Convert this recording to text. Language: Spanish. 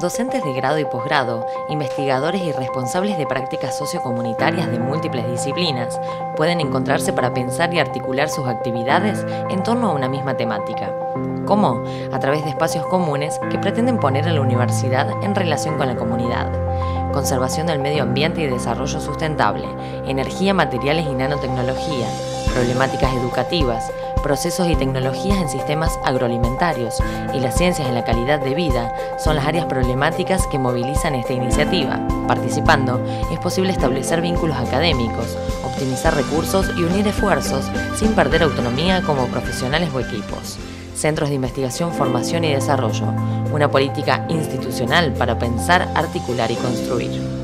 Docentes de grado y posgrado, investigadores y responsables de prácticas sociocomunitarias de múltiples disciplinas pueden encontrarse para pensar y articular sus actividades en torno a una misma temática. ¿Cómo? A través de espacios comunes que pretenden poner a la universidad en relación con la comunidad. Conservación del medio ambiente y desarrollo sustentable, energía, materiales y nanotecnología, problemáticas educativas, procesos y tecnologías en sistemas agroalimentarios y las ciencias en la calidad de vida son las áreas problemáticas que movilizan esta iniciativa. Participando, es posible establecer vínculos académicos, optimizar recursos y unir esfuerzos sin perder autonomía como profesionales o equipos. Centros de Investigación, Formación y Desarrollo, una política institucional para pensar, articular y construir.